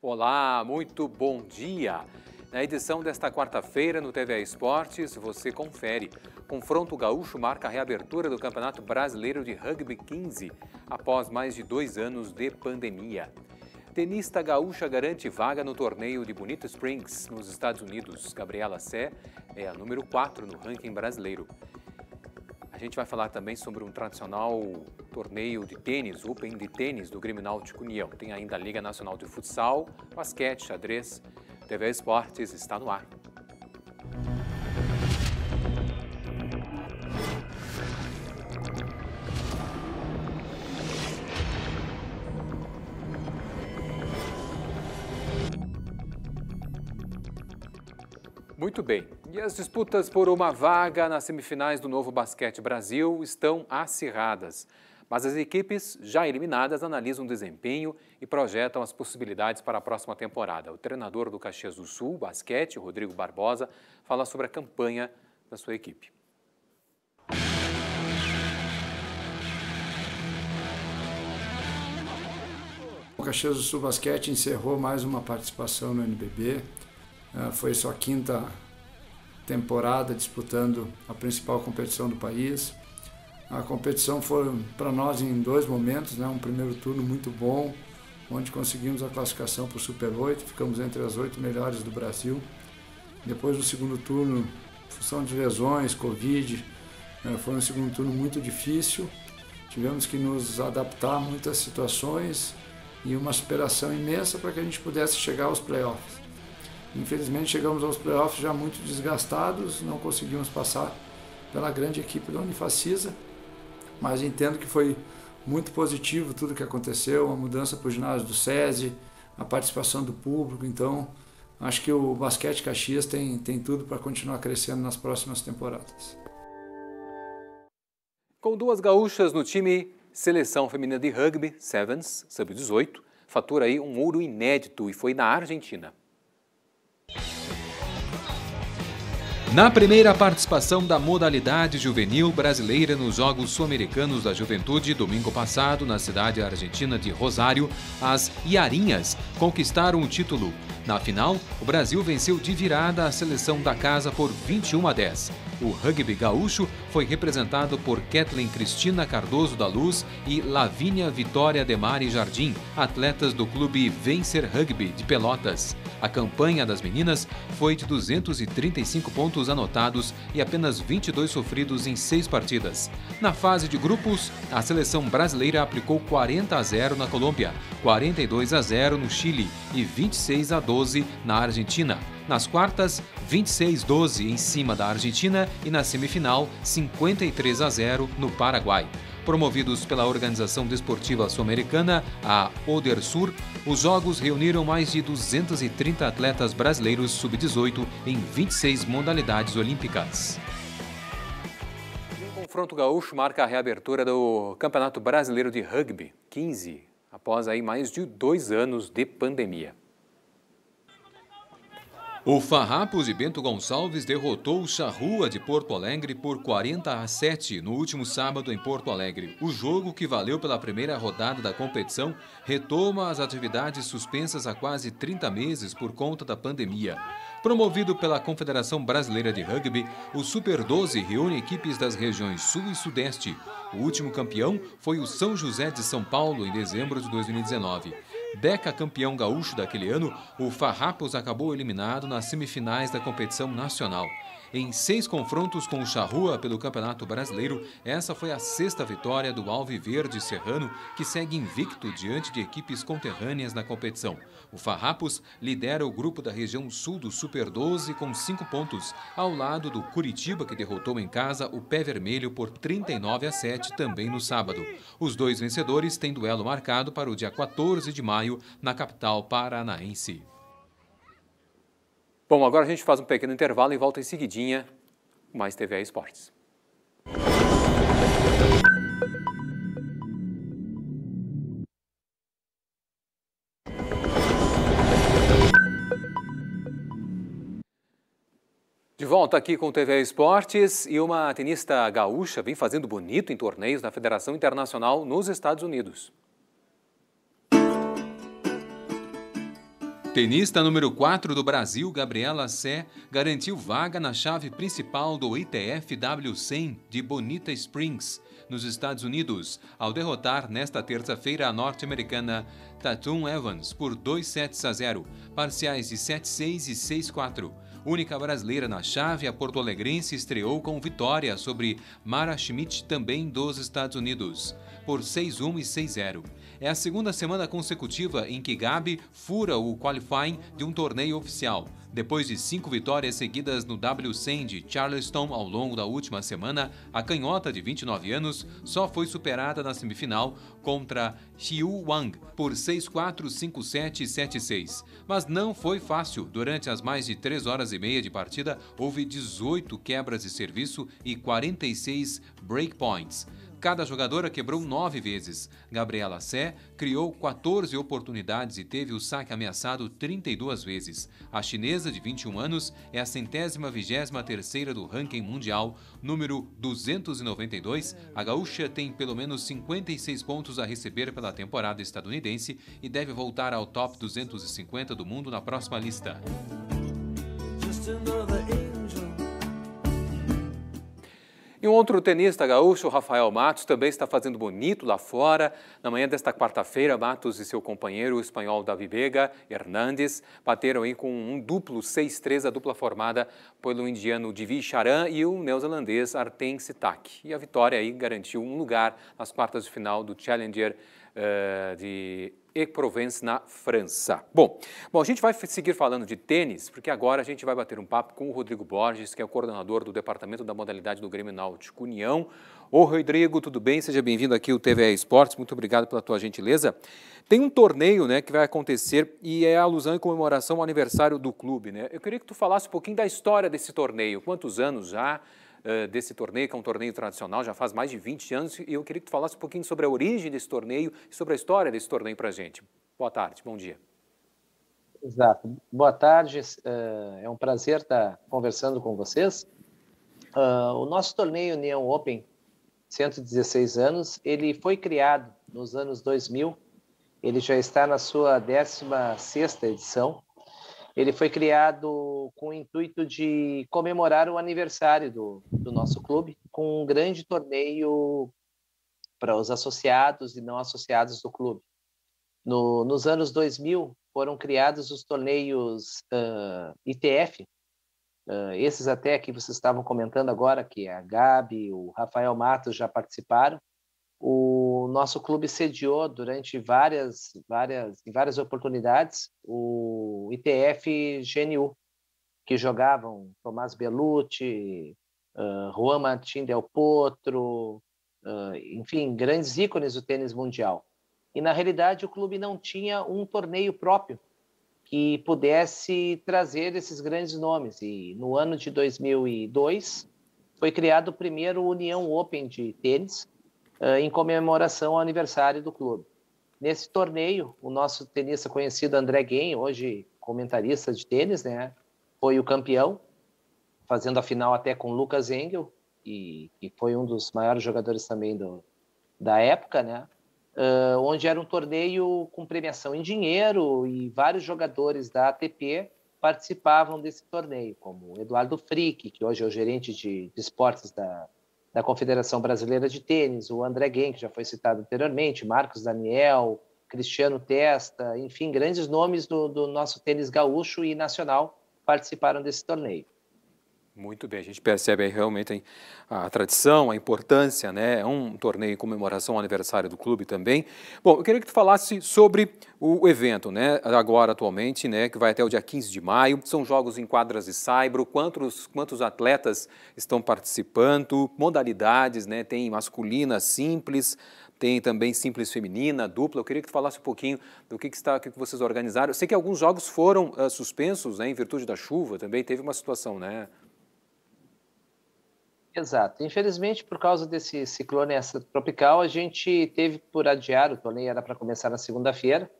Olá, muito bom dia. Na edição desta quarta-feira no TV Esportes, você confere. Confronto gaúcho marca a reabertura do Campeonato Brasileiro de Rugby 15 após mais de dois anos de pandemia. Tenista gaúcha garante vaga no torneio de Bonito Springs, nos Estados Unidos. Gabriela Sé é a número 4 no ranking brasileiro. A gente vai falar também sobre um tradicional torneio de tênis, Open de tênis do Grêmio Náutico União. Tem ainda a Liga Nacional de Futsal, basquete, xadrez. TV Esportes está no ar. Muito bem. E as disputas por uma vaga nas semifinais do Novo Basquete Brasil estão acirradas. Mas as equipes já eliminadas analisam o desempenho e projetam as possibilidades para a próxima temporada. O treinador do Caxias do Sul, basquete, Rodrigo Barbosa, fala sobre a campanha da sua equipe. O Caxias do Sul Basquete encerrou mais uma participação no NBB. Ah, foi sua quinta temporada disputando a principal competição do país. A competição foi para nós em dois momentos, né? um primeiro turno muito bom, onde conseguimos a classificação para o Super 8, ficamos entre as oito melhores do Brasil. Depois do segundo turno, função de lesões, Covid, eh, foi um segundo turno muito difícil. Tivemos que nos adaptar a muitas situações e uma superação imensa para que a gente pudesse chegar aos playoffs. Infelizmente chegamos aos playoffs já muito desgastados, não conseguimos passar pela grande equipe da Unifacisa, mas entendo que foi muito positivo tudo que aconteceu, a mudança para o ginásio do SESI, a participação do público, então acho que o basquete Caxias tem, tem tudo para continuar crescendo nas próximas temporadas. Com duas gaúchas no time, seleção feminina de rugby, Sevens, sub-18, fatura aí um ouro inédito e foi na Argentina. Na primeira participação da modalidade juvenil brasileira nos Jogos Sul-Americanos da Juventude, domingo passado, na cidade argentina de Rosário, as Iarinhas conquistaram o título. Na final, o Brasil venceu de virada a seleção da casa por 21 a 10. O rugby gaúcho foi representado por Kathleen Cristina Cardoso da Luz e Lavínia Vitória Demari Jardim, atletas do clube Vencer Rugby de Pelotas. A campanha das meninas foi de 235 pontos anotados e apenas 22 sofridos em seis partidas. Na fase de grupos, a seleção brasileira aplicou 40 a 0 na Colômbia, 42 a 0 no Chile e 26 a 12 na Argentina. Nas quartas, 26-12 em cima da Argentina e na semifinal, 53 a 0 no Paraguai. Promovidos pela Organização Desportiva Sul-Americana, a Odersur, os Jogos reuniram mais de 230 atletas brasileiros sub-18 em 26 modalidades olímpicas. O confronto gaúcho marca a reabertura do Campeonato Brasileiro de Rugby 15, após aí mais de dois anos de pandemia. O Farrapos de Bento Gonçalves derrotou o Charrua de Porto Alegre por 40 a 7 no último sábado em Porto Alegre. O jogo, que valeu pela primeira rodada da competição, retoma as atividades suspensas há quase 30 meses por conta da pandemia. Promovido pela Confederação Brasileira de Rugby, o Super 12 reúne equipes das regiões Sul e Sudeste. O último campeão foi o São José de São Paulo em dezembro de 2019. Deca campeão gaúcho daquele ano, o Farrapos acabou eliminado nas semifinais da competição nacional. Em seis confrontos com o Charrua pelo Campeonato Brasileiro, essa foi a sexta vitória do Alviverde Serrano, que segue invicto diante de equipes conterrâneas na competição. O Farrapos lidera o grupo da região sul do Super 12 com cinco pontos, ao lado do Curitiba, que derrotou em casa o Pé Vermelho por 39 a 7 também no sábado. Os dois vencedores têm duelo marcado para o dia 14 de maio na capital paranaense. Bom, agora a gente faz um pequeno intervalo e volta em seguidinha mais TV Esportes. De volta aqui com o TV Esportes e uma tenista gaúcha vem fazendo bonito em torneios da Federação Internacional nos Estados Unidos. Tenista número 4 do Brasil, Gabriela Sé, garantiu vaga na chave principal do ITF W100 de Bonita Springs, nos Estados Unidos, ao derrotar nesta terça-feira a norte-americana Tatum Evans por 2 sets a 0, parciais de 7-6 e 6-4. Única brasileira na chave, a porto-alegrense estreou com vitória sobre Mara Schmidt, também dos Estados Unidos, por 6-1 e 6-0. É a segunda semana consecutiva em que Gabi fura o qualifying de um torneio oficial. Depois de cinco vitórias seguidas no W100 de Charleston ao longo da última semana, a canhota de 29 anos só foi superada na semifinal contra Xiu Wang por 6-4, 5-7 e 7-6. Mas não foi fácil. Durante as mais de 3 horas e meia de partida, houve 18 quebras de serviço e 46 breakpoints. Cada jogadora quebrou nove vezes. Gabriela Sé criou 14 oportunidades e teve o saque ameaçado 32 vezes. A chinesa, de 21 anos, é a centésima vigésima terceira do ranking mundial, número 292. A gaúcha tem pelo menos 56 pontos a receber pela temporada estadunidense e deve voltar ao top 250 do mundo na próxima lista. E um outro tenista gaúcho, Rafael Matos, também está fazendo bonito lá fora. Na manhã desta quarta-feira, Matos e seu companheiro, o espanhol Davi Vega Hernandes, bateram aí com um duplo 6-3, a dupla formada pelo indiano Divi Charan e o neozelandês Artem Sitak. E a vitória aí garantiu um lugar nas quartas de final do Challenger uh, de Aix-Provence, na França. Bom, bom, a gente vai seguir falando de tênis, porque agora a gente vai bater um papo com o Rodrigo Borges, que é o coordenador do Departamento da Modalidade do Grêmio Náutico União. Ô, Rodrigo, tudo bem? Seja bem-vindo aqui ao TVE Esportes, muito obrigado pela tua gentileza. Tem um torneio né, que vai acontecer e é alusão e comemoração ao aniversário do clube. Né? Eu queria que tu falasse um pouquinho da história desse torneio, quantos anos já, desse torneio, que é um torneio tradicional, já faz mais de 20 anos, e eu queria que tu falasse um pouquinho sobre a origem desse torneio e sobre a história desse torneio para a gente. Boa tarde, bom dia. Exato. Boa tarde, uh, é um prazer estar conversando com vocês. Uh, o nosso torneio Neon Open, 116 anos, ele foi criado nos anos 2000, ele já está na sua 16ª edição, ele foi criado com o intuito de comemorar o aniversário do, do nosso clube, com um grande torneio para os associados e não associados do clube. No, nos anos 2000, foram criados os torneios uh, ITF, uh, esses até que vocês estavam comentando agora, que a Gabi, o Rafael Matos já participaram, o nosso clube sediou durante várias, várias, várias oportunidades o ITF GNU, que jogavam Tomás Belucci, uh, Juan Martín Del Potro, uh, enfim, grandes ícones do tênis mundial. E na realidade o clube não tinha um torneio próprio que pudesse trazer esses grandes nomes. E no ano de 2002 foi criado o primeiro União Open de tênis, em comemoração ao aniversário do clube. Nesse torneio, o nosso tenista conhecido André Guem, hoje comentarista de tênis, né, foi o campeão, fazendo a final até com Lucas Engel, e, que foi um dos maiores jogadores também do, da época, né? Uh, onde era um torneio com premiação em dinheiro e vários jogadores da ATP participavam desse torneio, como Eduardo Frick, que hoje é o gerente de, de esportes da, da Confederação Brasileira de Tênis, o André Guem, que já foi citado anteriormente, Marcos Daniel, Cristiano Testa, enfim, grandes nomes do, do nosso tênis gaúcho e nacional participaram desse torneio. Muito bem, a gente percebe aí realmente a tradição, a importância, né? É um torneio em comemoração ao aniversário do clube também. Bom, eu queria que tu falasse sobre o evento, né? Agora, atualmente, né? Que vai até o dia 15 de maio. São jogos em quadras de saibro. Quantos, quantos atletas estão participando? Modalidades, né? Tem masculina, simples, tem também simples feminina, dupla. Eu queria que tu falasse um pouquinho do que, que, está, que vocês organizaram. Eu sei que alguns jogos foram uh, suspensos, né? Em virtude da chuva também. Teve uma situação, né? Exato. Infelizmente, por causa desse ciclone tropical, a gente teve por adiar, o torneio era para começar na segunda-feira,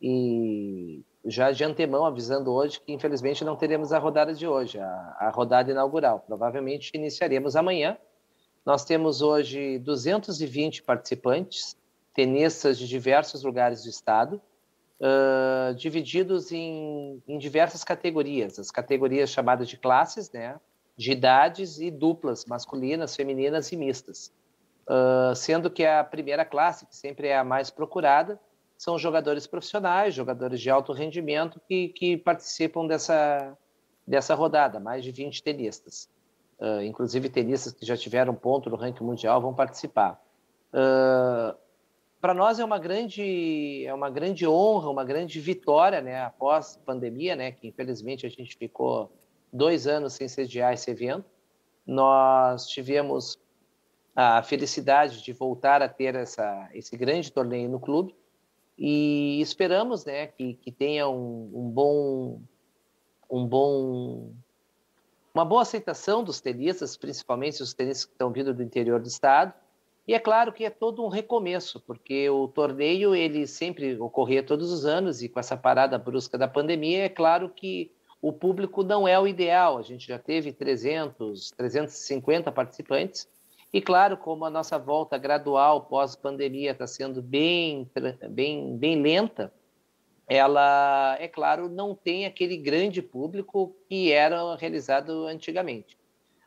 e já de antemão avisando hoje que infelizmente não teremos a rodada de hoje, a, a rodada inaugural. Provavelmente iniciaremos amanhã. Nós temos hoje 220 participantes, tenistas de diversos lugares do estado, uh, divididos em, em, diversas categorias, as categorias chamadas de classes, né, de idades e duplas, masculinas, femininas e mistas. Uh, sendo que a primeira classe, que sempre é a mais procurada, são jogadores profissionais, jogadores de alto rendimento que, que participam dessa, dessa rodada, mais de 20 tenistas. Uh, inclusive tenistas que já tiveram ponto no ranking mundial vão participar. Uh, para nós é uma grande é uma grande honra, uma grande vitória, né, após pandemia, né, que infelizmente a gente ficou dois anos sem sediar esse evento. Nós tivemos a felicidade de voltar a ter essa, esse grande torneio no clube e esperamos, né, que, que tenha um, um bom um bom uma boa aceitação dos tenistas, principalmente os tenistas que estão vindo do interior do estado e é claro que é todo um recomeço, porque o torneio ele sempre ocorria todos os anos e com essa parada brusca da pandemia, é claro que o público não é o ideal. A gente já teve 300, 350 participantes. E claro, como a nossa volta gradual pós-pandemia está sendo bem, bem, bem lenta, ela, é claro, não tem aquele grande público que era realizado antigamente.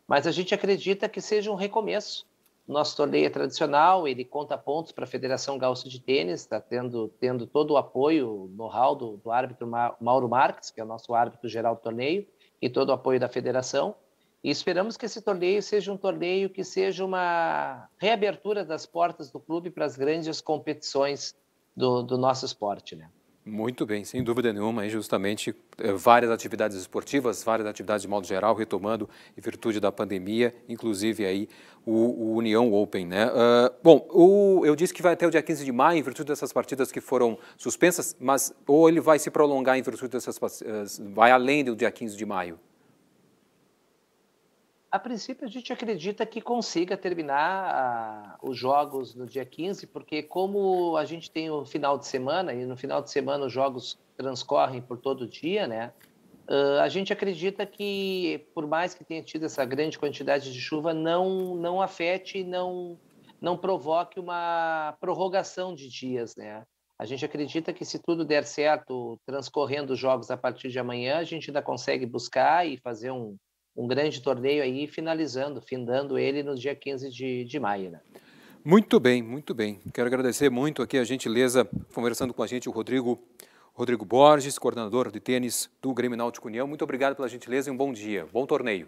Mas a gente acredita que seja um recomeço nosso torneio é tradicional, ele conta pontos para a Federação Gaúcha de Tênis, está tendo, tendo todo o apoio, know-how do, do árbitro Mauro Marques, que é o nosso árbitro geral do torneio, e todo o apoio da federação. E esperamos que esse torneio seja um torneio que seja uma reabertura das portas do clube para as grandes competições do, do nosso esporte. Né? Muito bem, sem dúvida nenhuma, justamente eh, várias atividades esportivas, várias atividades de modo geral retomando em virtude da pandemia, inclusive aí o, o União Open, né? Uh, bom, o, eu disse que vai até o dia 15 de maio em virtude dessas partidas que foram suspensas, mas ou ele vai se prolongar em virtude dessas, vai além do dia 15 de maio? A princípio, a gente acredita que consiga terminar os jogos no dia 15, porque como a gente tem o final de semana, e no final de semana os jogos transcorrem por todo dia, né? Uh, a gente acredita que, por mais que tenha tido essa grande quantidade de chuva, não, não afete, não, não provoque uma prorrogação de dias, né? A gente acredita que se tudo der certo, transcorrendo os jogos a partir de amanhã, a gente ainda consegue buscar e fazer um, um grande torneio aí, finalizando, findando ele no dia 15 de, de maio. Né? Muito bem, muito bem. Quero agradecer muito aqui a gentileza, conversando com a gente, o Rodrigo, Rodrigo Borges, coordenador de tênis do Grêmio Náutico União. Muito obrigado pela gentileza e um bom dia. Bom torneio.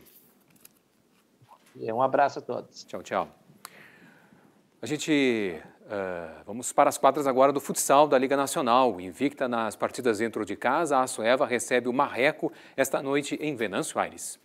Um abraço a todos. Tchau, tchau. A gente uh, vamos para as quadras agora do futsal da Liga Nacional. Invicta nas partidas dentro de casa, a Sueva recebe o Marreco esta noite em Venâncio Aires.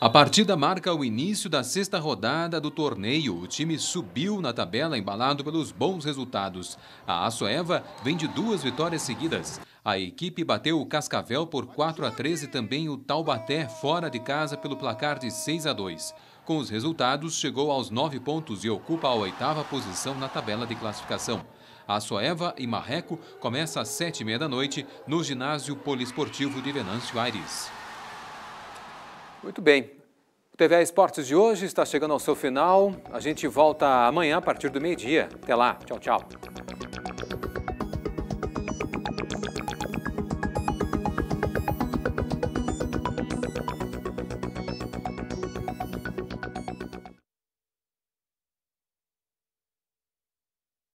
A partida marca o início da sexta rodada do torneio. O time subiu na tabela embalado pelos bons resultados. A Açoeva vem de duas vitórias seguidas. A equipe bateu o Cascavel por 4 a 13 e também o Taubaté fora de casa pelo placar de 6 a 2. Com os resultados, chegou aos nove pontos e ocupa a oitava posição na tabela de classificação. A Soeva e Marreco começa às sete e meia da noite no ginásio poliesportivo de Venâncio Aires. Muito bem. O TVA Esportes de hoje está chegando ao seu final. A gente volta amanhã a partir do meio-dia. Até lá. Tchau, tchau.